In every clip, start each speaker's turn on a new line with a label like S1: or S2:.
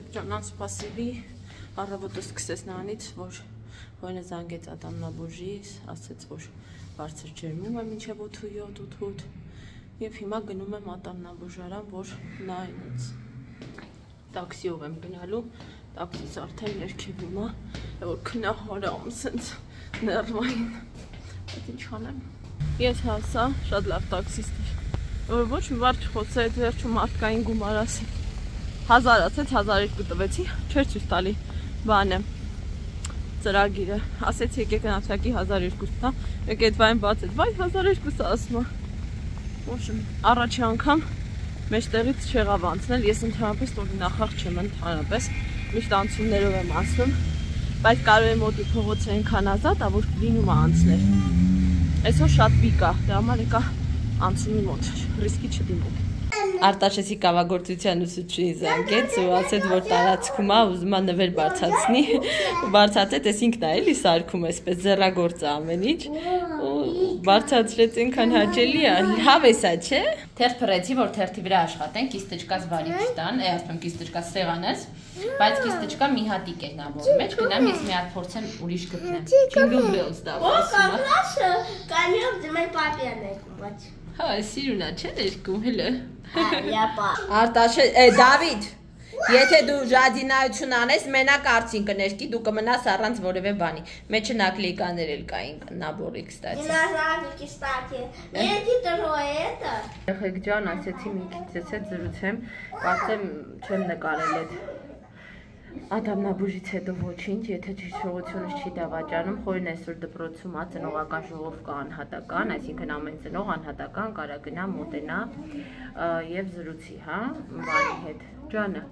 S1: Երեխեք ջան, անսպասելի առավոտը սկսեց նրանից, որ հոյնը զանգեց ատամնաբուժիս, ասեց, որ բարձր ջերմում է մինչև 8-7, 8-8 եւ հիմա գնում եմ ատամնաբուժարան, որ նայեն ինձ։ Տաքսիով եմ գնալու, տաքսիս արդեն ներքևում է, որ քնահարամ սենց ներվային։ Այդ ինչ անեմ։ Ես հասա, շատ լավ տաքսիստ էր։ Որ ոչ մի բառ չխոսեց, վերջում մարդկային գումար ասեց 1000 ասեց 1200 տվեցի, չէր ցույց տալի բանը ծրագիրը։ Ասեցի եկեք գնացակի 1200 տա։ Եկեք վայն բացեց, վայ 1200 ասում է։ Ոչմ առաջի անգամ մեջտեղից չեղավ անցնել, ես ընդհանրապես օրինախախ չեմ ընդհանրապես միշտ անցումներով եմ ասում, բայց կարող է մոտի փողոցը այնքան ազատ, որ լինում է անցնել։ Այսօր շատ պիկ է, դրա համար եկա անցումի մոտ, ռիսկի չդիմում։ Արտաշեսի կավագործության ուսուցչի զանգեց ու ասեց, որ տարածքում է, ուզում է նվեր բարձացնի։ Բարձացեց, ես ինքն է էլի սարքում էսպես ձեռագործ ամեն ինչ։ Ու բարձացրեց այնքան հաճելի է։ Լավ է սա, չէ։ Թերթ փռեցի, որ թերթի վրա աշխատեն, կիստեջկաս բարի չտան, է ասում կիստեջկաս սեղանես, բայց կիստեջկա մի հատիկ էր նամորի մեջ, գնամ ես մի հատ փորձեմ ուրիշ գտնեմ։ Jingle bells դա։
S2: О, կանգնաշը, կանյով դմել պապիան եկում,
S1: Հա, սիրունա չէ ներկում հələ։
S2: Այապա։
S3: Արտաշե, է Դավիթ, Եթե դու ժադինայություն անես, մենակ արցին կներկի, դու կմնաս առանց որևէ բանի։ Մեջը նակլեյկաներ էլ կային նաբորի, կստացի։
S2: Դինոզավրիկի ստատի։ Էդի տրոյետը։
S1: Եղեք ջան, ասեցի մի քիչ հետ զրուցեմ, կարծեմ չեմ նկարել այդ Ադամնաբուժից հետո ոչինչ, եթե ճիշտությունս չի դավաճանում, խորին այսօր դպրոցում ա ծնողական ժողով կա անհատական, այսինքն ամեն ծնող անհատական կարա գնա մոտենա եւ զրուցի, հա, բանի հետ։ Ջանը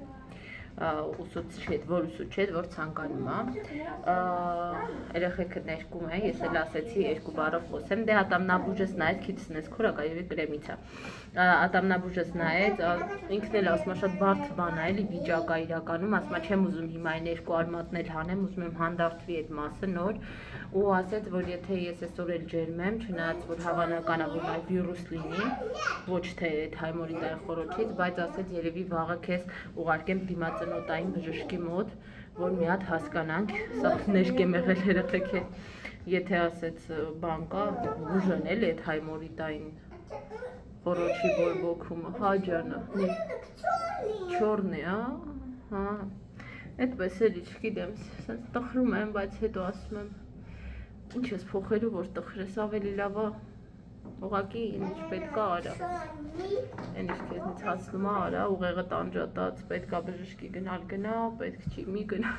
S1: ուսուցիչ հետ, որ ուսուցիչ հետ, որ ցանկանում է։ Երեխեքը ներկում է, ես էլ ասեցի երկու բառով խոսեմ, դե ատամնաբուժս նայեց, քիչնես քորակա եւ կրեմիցա։ Ատամնաբուժս նայեց, ինքն էլ ասում է շատ բարդ բան է, էլի վիճակա իրականում, ասում է չեմ ուզում հիմա այն երկու արմատներ հանեմ, ուզում եմ հանդարտվի այդ մասը նոր ու ասեց, որ եթե ես այսօր էլ ջերմեմ, չնայած որ հավանական է որ այ վիրուս լինի, ոչ թե այդ հայմորիտային խորոչից, բայց ասեց երևի վաղը քեզ ուղարկեմ դիմաց ծնոտային բժշկի մոտ, որ մի հատ հասկանանք, սա ներք եմ եղել երեխեք է, եթե ասեց բան կա, ուժեն էլ այդ հայմորիտային խորոչի բորբոքումը, հա ջանը, չորն է, հա, այդպես էլի չգիտեմ, սենց տխրում եմ, բայց հետո ասում եմ, ինչ ես փոխելու, որ տխրես ավելի լավ է, ուղակի ինչ պետք է արա։ Այն ինչ քեզնից հասնում է արա, ուղեղը տանջատած, պետք է բժշկի գնալ գնա, պետք չի մի գնա։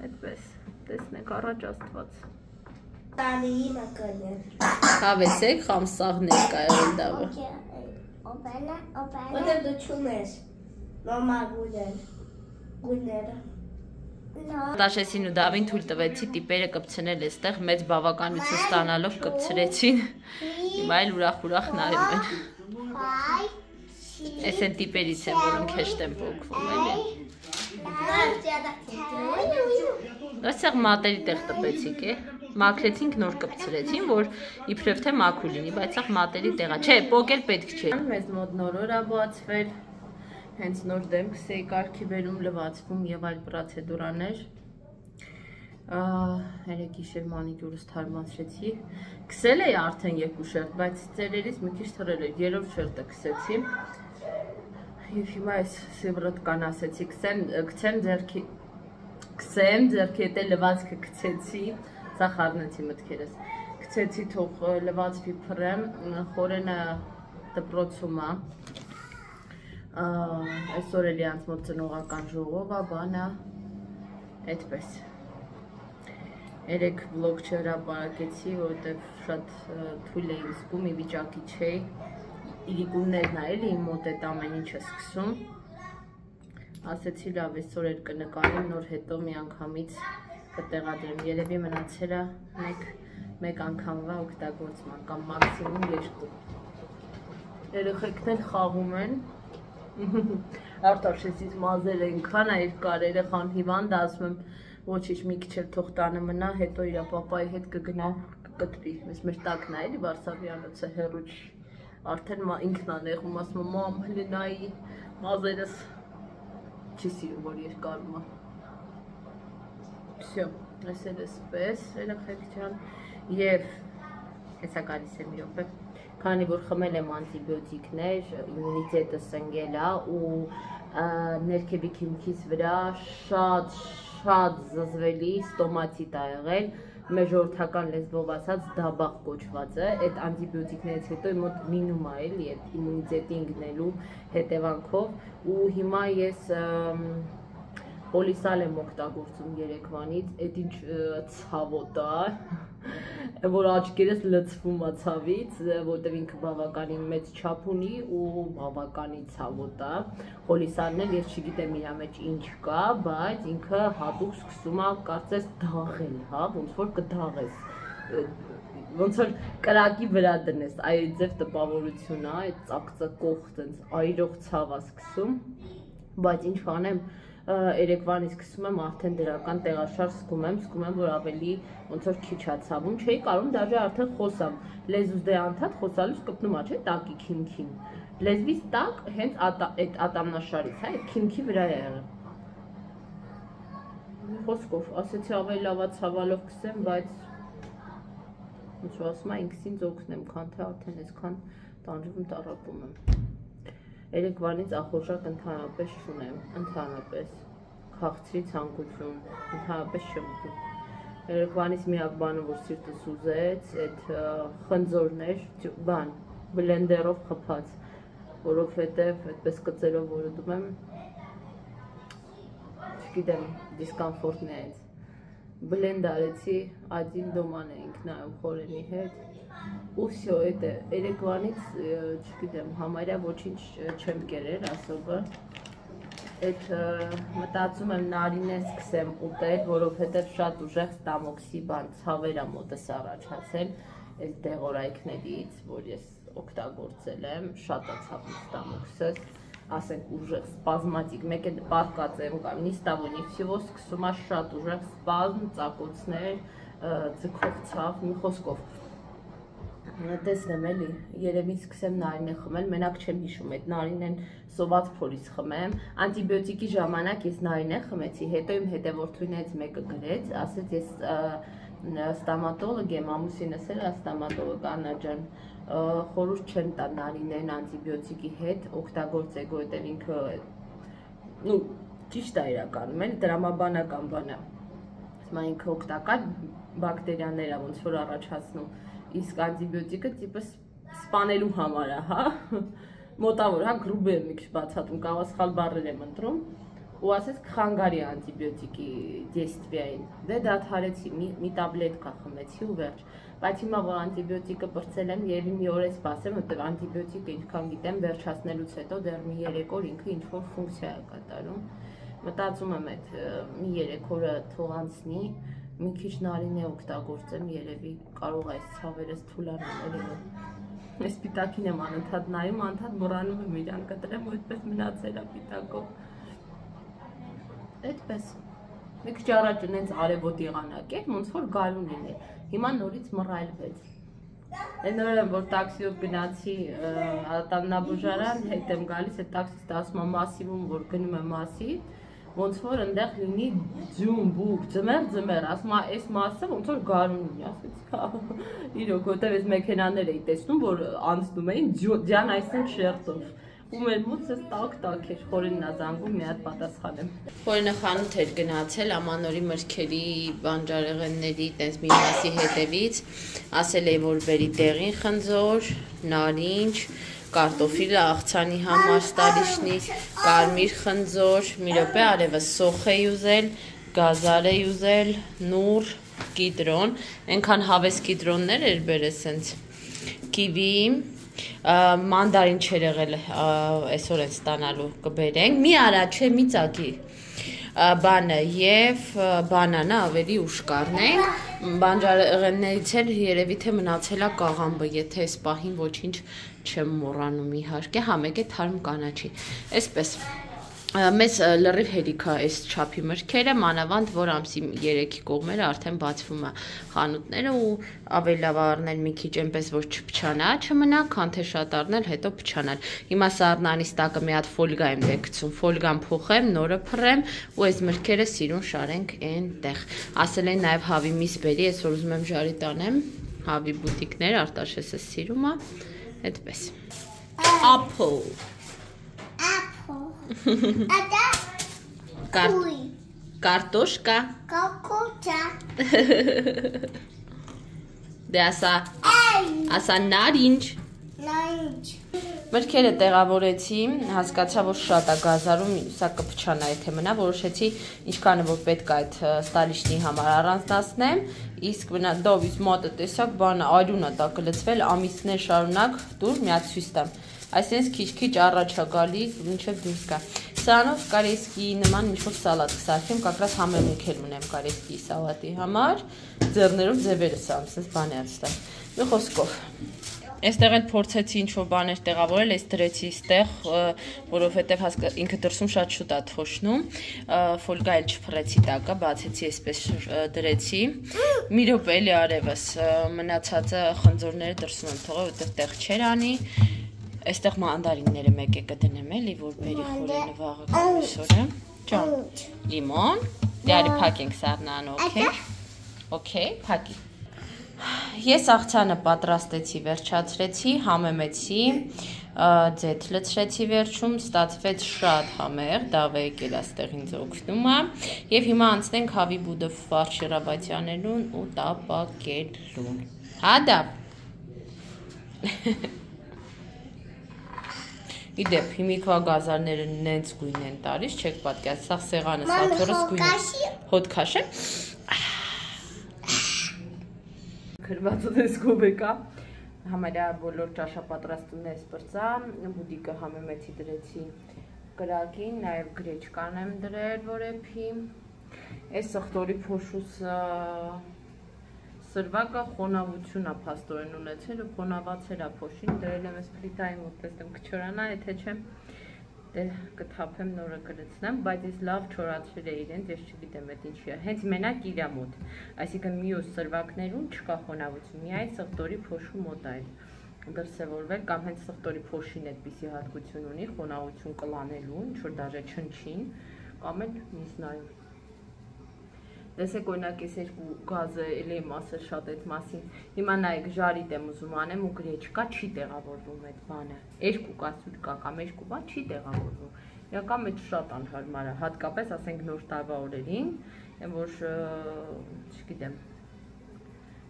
S1: Այդպես, տեսնենք առաջ Աստված։
S2: Տանիի մականը։
S3: Հավեսեք խամսաղներ կայել դավը։
S2: Օպենա, օպենա։ Որտեղ դու չունես։ Մամա գուլեր։ Գուլերը։
S3: Տաշեսին ու Դավին թույլ տվեցի տիպերը կպցնել այստեղ մեծ բավականություն ստանալով կպցրեցին։ Հիմա էլ ուրախ-ուրախ նայում են։ Այս են տիպերից են, որոնք հեշտ են փոխվում, էլի։ Այստեղ մատերի տեղ տպեցիք է։ Մաքրեցինք նոր կպցրեցին, որ իբրև թե մաքուր լինի, բայց ախ մատերի տեղա։ Չէ, պոկել պետք չէ։ Մեզ մոտ նոր օր է բացվել հենց նոր դեմքս էի կարգի վերում լվացվում եւ այլ պրոցեդուրաներ երեք գիշեր մանիկյուրս թարմացրեցի քսել էի արդեն երկու շերտ բայց ծերերից մի քիչ թռել էր երրորդ շերտը քսեցի եւ հիմա այս սևրոտկան ասեցի քսեմ քցեմ ձերքի քսեմ ձերքի հետ լվացքը քցեցի սա խառնեցի մտքերս քցեցի թող լվացվի փռեմ խորենը դպրոցում է այսօր էլի անց մոտ ծնողական ժողով է, բանա, այդպես։ Երեք վլոգ չհրապարակեցի, որովհետև շատ թույլ էի զգում, ի վիճակի չէի։ Իրիկուններն ա էլի իմ մոտ այդ ամեն ինչը սկսում։ Ասեցի լավ, այսօր էլ կնկարեմ, նոր հետո մի անգամից կտեղադրեմ։ Երևի մնացել է մեկ մեկ անգամվա օգտագործման կամ մաքսիմում երկու։ Երեխեքն էլ խաղում են, Արտաշեսից մազեր այնքան է երկար երեխան հիվանդ ասում եմ ոչինչ մի քիչ էլ թող տանը մնա հետո իր papai հետ կգնա կկտրի մեզ մեր տակն է էլի Վարշավյանոցը հերուչ արդեն ինքն է նեղում ասում մամ հլինայի մազերս
S1: չի սիրում որ երկարում է։ Всё, այս էլ էսպես, երեխեք ջան, եւ հեսա գալիս է մի րոպե։ Քանի որ խմել եմ անտիբիոտիկներ, իմունիտետը սնգել է ու ներքևի քիմքից վրա շատ շատ զզվելի ստոմատիտ ա եղել մեժորթական լեզվով ասած դաբախ կոչված է, այդ անտիբիոտիկներից հետո իմ մոտ լինում է էլի այդ իմունիտետի ընկնելու հետևանքով ու հիմա ես պոլիսալ եմ օգտագործում Երևանից, այդ ինչ ցավոտ է, որ աչքերս լցվում է ցավից, որտեղ ինքը բավականին մեծ չափ ունի ու բավականի ցավոտ է։ Պոլիսալն էլ ես չգիտեմ իրա մեջ ինչ կա, բայց ինքը հատուկ սկսում է կարծես դաղել, հա, ոնց որ կդաղես ոնց որ կրակի վրա դնես, այ ձև տպավորություն է, այդ ծակծկող, տենց այրող ցավ է սկսում, բայց ինչ անեմ, Երևանից սկսում եմ արդեն դրական տեղաշարժ զգում եմ, զգում եմ, որ ավելի ոնց որ քիչ է ցավում, չէի կարող դաժե արդեն խոսամ։ Լեզուս դե անդադ խոսալուց կպնում ա, չէ, տակի քիմքին։ Լեզվից տակ հենց այդ ատամնաշարից, հա, այդ քիմքի վրա է եղել։ Խոսքով, ասեցի ավելի լավա ցավալով կսեմ, բայց ոնց որ ասում եմ, ինքս ինձ օգնեմ, քան թե արդեն այսքան տանջվում տարապում եմ։ Երեկվանից ախորժակ ընդհանրապես չունեմ, ընդհանրապես քաղցրի ցանկություն, ընդհանրապես չմտու։ Երեկվանից միակ բանը, որ սիրտս ուզեց, այդ խնձորներ, բան, բլենդերով խփած, որովհետև այդպես կծերով որ ուտում եմ, չգիտեմ, դիսկոմֆորտն է այդ բլենդ արեցի, ադին դոման էինք նայում խորենի հետ։ Ու վсё, էդ է, Երևանից, չգիտեմ, համարյա ոչինչ չեմ կերել ասովը։ Էդ մտածում եմ նարինե սկսեմ ուտել, որովհետև շատ ուժեղ ստամոքսի բան ցավեր է մոտս առաջացել այդ դեղորայքներից, որ ես օգտագործել եմ, շատ է ցավը ստամոքսս ասենք ուժեղ սպազմատիկ, մեկ է պարկած եմ կամ նիստավոնի всего սկսում է շատ ուժեղ սպազմ, ծակոցներ, ձգող ցավ, մի խոսքով տեսնեմ էլի, երևի սկսեմ նարինե խմել, մենակ չեմ հիշում այդ նարինեն սոված փորից խմեմ, անտիբիոտիկի ժամանակ ես նարինե խմեցի, հետո իմ հետևորդուներից մեկը գրեց, ասեց ես ստամատոլոգ եմ, ամուսինս էլ է ստամատոլոգ Աննա ջան, խորհուրդ չեմ տա նարինեն անտիբիոտիկի հետ օգտագործեք, որտեղ ինքը նու ճիշտ է իրականում, էլ դրամաբանական բան է։ Հիմա ինքը օգտակար բակտերիաներ է ոնց որ առաջացնում, իսկ անտիբիոտիկը տիպը սպանելու համար է, հա։ Մոտավոր, հա, գրուբը մի քիչ բացատում, կարող սխալ բառեր եմ ընտրում ու ասեց քխանգարի անտիբիոտիկի դեստվիային։ Դե դադարեցի, մի, մի տաբլետկա խմեցի ու վերջ բայց հիմա որ անտիբիոտիկը բրցել եմ, երևի մի օր է սպասեմ, որտեղ անտիբիոտիկը ինչքան գիտեմ, վերջացնելուց հետո դեռ մի 3 օր ինքը ինչ որ ֆունկցիա է կատարում։ Մտածում եմ այդ մի 3 օրը թողանցնի, մի քիչ նարին է օգտագործեմ, երևի կարող այս ցավերս թուլանան էլի։ Այս պիտակին եմ անընդհատ նայում, անընդհատ մոռանում եմ իրան կտրեմ, ու այդպես մնացել է պիտակով։ Այդպես։ Մի քիչ առաջ ունենց արևոտ եղանակ էր, ոնց որ գարուն լիներ հիմա նորից մռայլվեց։ Այն օրը որ տաքսիով գնացի Ատամնաբուժարան, հետ եմ գալիս, այդ տաքսիստը ասում է մասիվում, որ գնում եմ մասի, ոնց որ այնտեղ լինի ձյուն, բուկ, ձմեր, ձմեր, ասում է, այս մասը ոնց որ գարուն ունի, ասեցի, հա։ Իրոք, որտեվ այս մեքենաներ էի տեսնում, որ անցնում էին ձյան այսեն շերտով ու մեր մուտսը տակ-տակ էր, խորինն ազանգում մի հատ պատասխանեմ։
S3: Խորինը խանութ էր գնացել ամանորի մրգերի բանջարեղենների տես մի մասի հետևից, ասել էի, որ բերի դեղին խնձոր, նարինջ, կարտոֆիլը աղցանի համար ստալիշնի, կարմիր խնձոր, մի րոպե արևը սոխ է ուզել, գազար է ուզել, նուր, կիտրոն, այնքան հավես կիտրոններ էր բերես սենց կիվի, մանդարին չեր եղել այսօր են ստանալու կբերենք։ Մի արա, չէ, մի ծակի բանը եւ բանանը ավելի ուշ կառնենք բանջարեղեններից էլ երևի թե մնացել է կաղամբը եթե այս պահին ոչինչ չեմ մոռանում իհարկե հա մեկ է թարմ կանաչի այսպես
S1: մեզ լրիվ հերիք է այս չափի մրգերը, մանավանդ որ ամսի 3-ի կողմերը արդեն բացվում է խանութները ու ավելի լավ առնել մի քիչ այնպես որ չփչանա, չմնա, քան թե շատ առնել, հետո փչանալ։ Հիմա սառնանից տակը մի հատ ֆոլգա եմ դեկցում, ֆոլգան փոխեմ, նորը փռեմ ու այս մրգերը սիրուն շարենք այնտեղ։ Ասել են նաև հավի միս բերի, այսօր ուզում եմ ժարի տանեմ, հավի բուտիկներ, արտաշեսը սիրում է, այդպես։ Apple Կար կարտոշկա։
S2: Կոկոչա
S1: Դե ասա, ասա նարինջ։
S2: Նայինչ
S1: Մրգերը տեղավորեցի, հասկացա, որ շատ է գազարում, սա կփչանա, եթե մնա, որոշեցի ինչքանը որ պետք է այդ ստալիշնի համար առանձնացնեմ, իսկ մնա դովից մոտը տեսակ բանը արյունը տա կլցվել ամիսներ շարունակ դուր մի հատ ցույց տամ։ Այսինքն քիչ-քիչ առաջ է գալիս, մինչև դուրս գա։ Սրանով կարեսկի նման ինչ-որ սալատ կսարքեմ, կակրած համեմունք էլ ունեմ կարեսկի սալատի համար, ձեռներով ձևերը սամ, sense բան է ստա։ Մի խոսքով Այստեղ էլ փորձեցի ինչ որ բաներ տեղավորել, այս դրեցի այստեղ, որովհետև ինքը դրսում շատ շուտ է թոշնում։ Ֆոլգա էլ չփռեցի տակը, բացեցի այսպես դրեցի։ Մի րոպե էլի արևս մնացածը խնձորները դրսում եմ թողել, որտեղ տեղ չեր անի։ Այստեղ մանդարինները մեկ է կդնեմ էլի, որ բերի խորենը վաղը կորսորը։ Ջան, լիմոն։ Դե արի փակենք սառնան, օքեյ։ Okay, փակի։ Ես աղցանը պատրաստեցի, վերջացրեցի, համեմեցի, ձեթ լցրեցի վերջում, ստացվեց շատ համեղ, դավը եկել է ստեղ ինձ օգնում է։ Եվ հիմա անցնենք հավի բուդը ֆարշիրաբացյանելուն ու տապակելուն։ Հա դա։ Իդեպ հիմիկվա գազարները նենց գույն են տալիս, չեք պատկերացնի, սա սեղանը, սա թորս գույն է։ Հոտ քաշե։ Քրվածը դեսկով եկա։ Համարյա բոլոր ճաշապատրաստումներ սպրծա, բուդիկը համեմեցի դրեցի կրակին, նաև գրեչկան եմ դրել որեփի։ Այս սխտորի փոշուս սրվակը խոնավություն է փաստորեն ունեցել ու խոնավացել է փոշին, դրել եմ այս պլիտայի մոտ, տեսնեմ կչորանա, եթե չեմ դե կթափեմ նորը կլցնեմ, բայց ես լավ չորացրել է իրենց, ես չգիտեմ այդ ինչի է։ Հենց մենակ իրա մոտ։ Այսինքն մյուս սրվակներուն չկա խոնավություն, միայն սխտորի փոշու մոտ է դրսևորվել կամ հենց սխտորի փոշին այդպիսի հատկություն ունի խոնավություն կլանելու, ինչ որ դաժե չնչին կամ էլ միսնային։ Տեսեք օրինակ այս երկու գազը էլի եմ ասել շատ այդ մասին։ Հիմա նայեք ժարիտ եմ ուզում անեմ ու գրեչկա չի տեղավորվում այդ բանը։ Երկու կասուր կա կամ երկու բան չի տեղավորվում։ Իրական մեջ շատ անհարմար է, հատկապես ասենք նոր տարվա օրերին, որ չգիտեմ,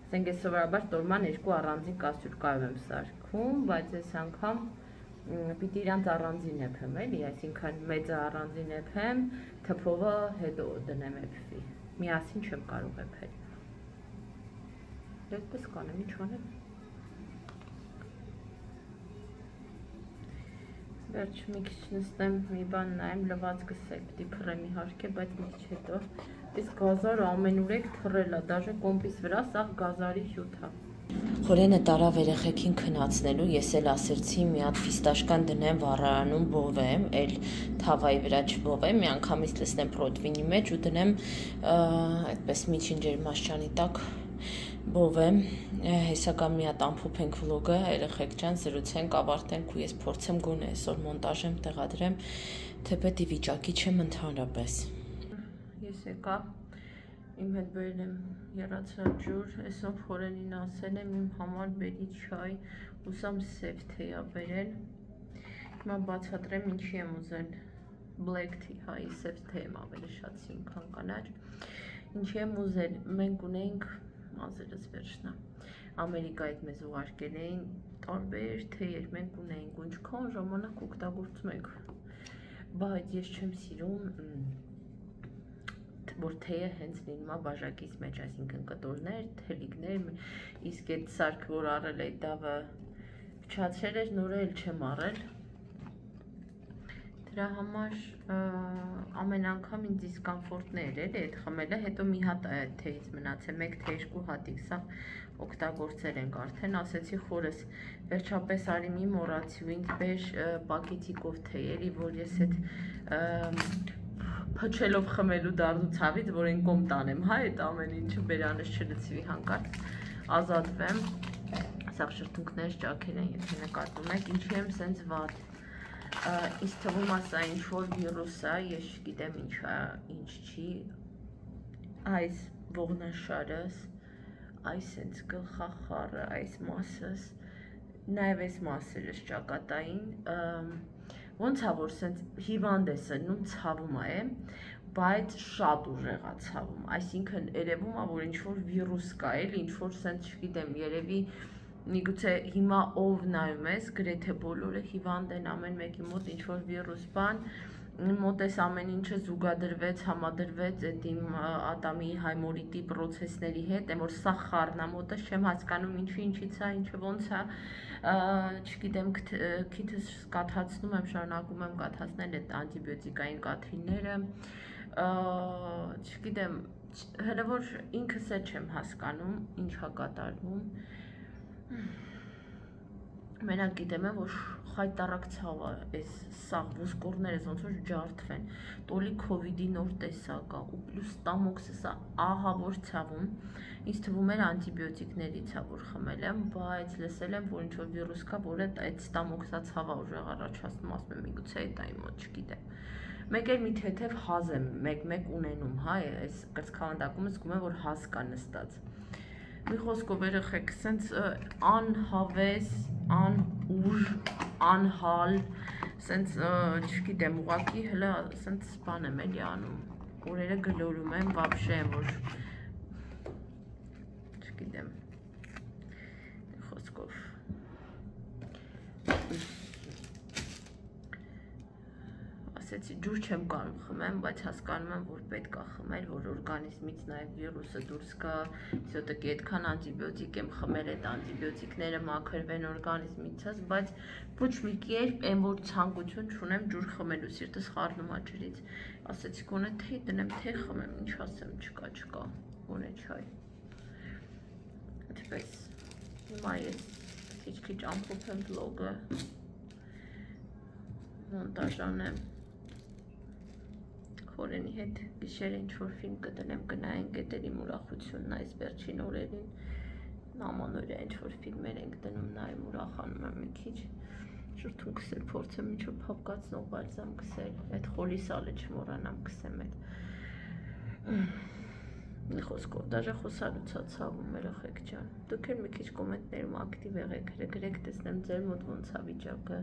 S1: ասենք ես սովորաբար տորման երկու առանձին կասուր կարող եմ սարքում, բայց այս անգամ պիտի իրանց առանձին եփեմ էլի, այսինքն մեծը առանձին եփեմ, թփովը հետո դնեմ եփվի միասին չեմ կարող եփել։ Դե այդպես կանեմ, ինչ անեմ։ Վերջ մի քիչ նստեմ, մի բան նայեմ, լվացքս էլ պիտի փռեմ իհարկե, բայց մի քիչ հետո։ Իսկ գազարը ամենուրեք թռել է, դաժե կոմպիս վրա սա գազարի հյութ է։ Խորենը տարավ երեխեքին քնացնելու, ես էլ ասերցի մի հատ ֆիստաշկան դնեմ վառարանում բովեմ, էլ թավայի վրա չբովեմ, մի անգամից լցնեմ պրոտվինի մեջ ու դնեմ այդպես միջին ջերմաշճանի տակ բովեմ, հեսա կամ մի հատ ամփոփ ենք վլոգը, երեխեք ջան, զրուցենք, ավարտենք ու ես փորձեմ գոնե այսօր մոնտաժեմ, տեղադրեմ, թեպետ ի վիճակի չեմ ընդհանրապես։ Ես եկա իմ հետ բերել եմ երացրած ջուր, այսօր խորենին ասել եմ իմ համար բերի չայ, ուսամ սև թեյա բերել։ Հիմա բացատրեմ ինչի եմ ուզել black tea, հայի սև թեյ ավելի շատ սիրում, քան կանաչ։ Ինչի եմ ուզել, մենք ունենք մազերս վերջնա։ Ամերիկայից մեզ ուղարկել էին տարբեր թեյեր, մենք ունենք ու ինչքան ժամանակ օգտագործում ենք։ Բայց ես չեմ սիրում որ թեյը հենց լինում է բաժակից մեջ, այսինքն կտորներ, թելիկներ, իսկ այդ սարքը որ առել էի դավը փչացրել էր, նորը էլ չեմ առել։ Դրա համար ամեն անգամ ինձ դիսկոմֆորտներ էր այդ խմելը, հետո մի հատ է թեյից մնացել, մեկ թե երկու հատիկ, սա օգտագործել ենք արդեն, ասեցի խորս, վերջապես արի մի մոռացի ու ինձ բեր պակետիկով թեյ էլի, որ ես այդ փչելով խմելու դարձու ցավից, որ են կոմ տանեմ, հա, այդ ամեն ինչը բերանս չլցվի հանկարծ ազատվեմ սա շրթունքներ ճաքել են, եթե նկատում եք, ինչի եմ սենց վատ ինձ թվում է սա ինչ որ վիրուս է, ես չգիտեմ ինչ է, ինչ չի։ Այս ողնաշարս, այս sense գլխախառը, այս մասս, նաև այս մասերս ճակատային, ոնց է որ sense հիվանդ է սնում ցավում է, բայց շատ ուժեղ է ցավում։ Այսինքն երևում է որ ինչ որ վիրուս կա, էլի ինչ որ sense չգիտեմ, երևի միգուցե հիմա ով նայում ես, գրեթե բոլորը հիվանդ են ամեն մեկի մոտ ինչ որ վիրուս բան, մոտես ամեն ինչը զուգադրվեց, համադրվեց այդ իմ ատամի հայմորիտի process-ների հետ, եմ որ սա խառնա մոտս չեմ հասկանում ինչու ինչից է, ինչը ոնց է, չգիտեմ, քիթս կաթացնում եմ, շարունակում եմ կաթացնել այդ անտիբիոտիկային կաթիլները, չգիտեմ, հələ որ ինքս էլ չեմ հասկանում, ինչ է կատարվում, Մենակ գիտեմ եմ, որ խայտարակ ցավ է, այս սաղ ոսկորները ոնց որ ջարդվեն։ Տոլի կոവിഡ്ի նոր տեսակ է ու պլյուս տամոքսը սա ահա որ ցավում։ Ինձ թվում էր անտիբիոտիկներից է որ խմել եմ, բայց լսել եմ, որ ինչ որ վիրուս կա, որ այդ ստամոքսա ցավը ուժեղ առաջացնում, ասում եմ, միգուցե այդ այն մոտ չգիտեմ։ Մեկ էլ մի թեթև հազ եմ մեկ-մեկ ունենում, հա, այս կրծքավանդակումը զգում եմ, որ հազ կա նստած մի խոսքով երեխեք, սենց անհավես, անուր, անհալ, սենց չգիտեմ, ուղակի հլա սենց բան եմ էլի անում։ Օրերը գլորում եմ, վաբշե եմ, որ ասեցի ջուր չեմ կարող խմեմ, բայց հասկանում եմ, որ պետք է խմել, որ օրգանիզմից նաև վիրուսը դուրս գա։ Իսոտոքի այդքան անտիբիոտիկ եմ խմել, այդ անտիբիոտիկները մաքրվեն օրգանիզմիցս, բայց ոչ մի կերպ այն որ ցանկություն չունեմ ջուր խմելու, սիրտս խառնում է ջրից։ Ասեցի գոնե թեյ դնեմ, թեյ խմեմ, ինչ ասեմ, չկա, չկա, գոնե չայ։ Այդպես հիմա ես քիչ-քիչ ամփոփեմ վլոգը մոնտաժանեմ Խորենի հետ գիշեր ինչ-որ ֆիլմ կդնեմ, գնայենք գետերի ուրախությունն այս վերջին օրերին, նամանորյա ինչ-որ ֆիլմեր ենք դնում, նայում ուրախանում եմ մի քիչ, շրթունքս էլ փորձեմ ինչ-որ փապկացնող բալզամ կսել, այդ խոլի սալը չմոռանամ կսեմ այդ մի խոսքով, դաժե խոսալուցա ցավում երեխեք ջան։ Դուք էլ մի քիչ կոմենտներում ակտիվ եղեք, գրեք, տեսնեմ ձեր մոտ ոնց է վիճակը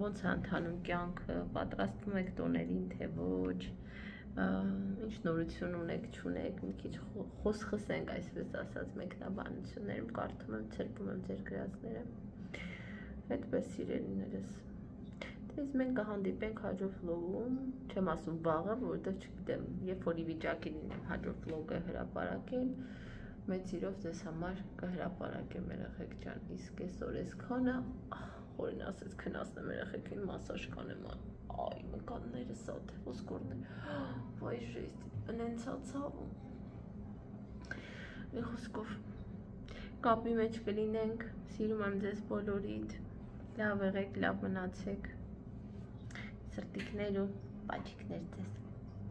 S1: ոնց է ընթանում կյանքը, պատրաստվում եք տոներին, թե ոչ, ինչ նորություն ունեք, չունեք, մի քիչ խոս խսենք, այսպես ասած, մեկնաբանություններում կարդում եմ, ցերպում եմ ձեր գրածները։ Այդպես սիրելիներս։ Դες մենք կհանդիպենք հաջորդ վլոգում, չեմ ասում վաղը, որովհետև չգիտեմ, երբ որ ի վիճակի լինեմ հաջորդ վլոգը հրապարակել, մեծ սիրով ձեզ համար կհրապարակեմ երեխեք ջան, իսկ այսօր այսքանը, ահ Օրին ասեց քնացնեմ երեխեքին մասաժ կանեմ։ Այ մկանները սա թե ոսկորներ։ Վայ ժեստ, ընենցացավում։ Մի խոսքով կապի մեջ կլինենք։ Սիրում եմ ձեզ բոլորիդ։ Լավ եղեք, լավ մնացեք։ Սրտիկներ ու պաչիկներ ձեզ։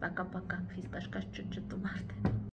S1: Պակա-պակա, ֆիզկաշկաշ ճճտում արդեն։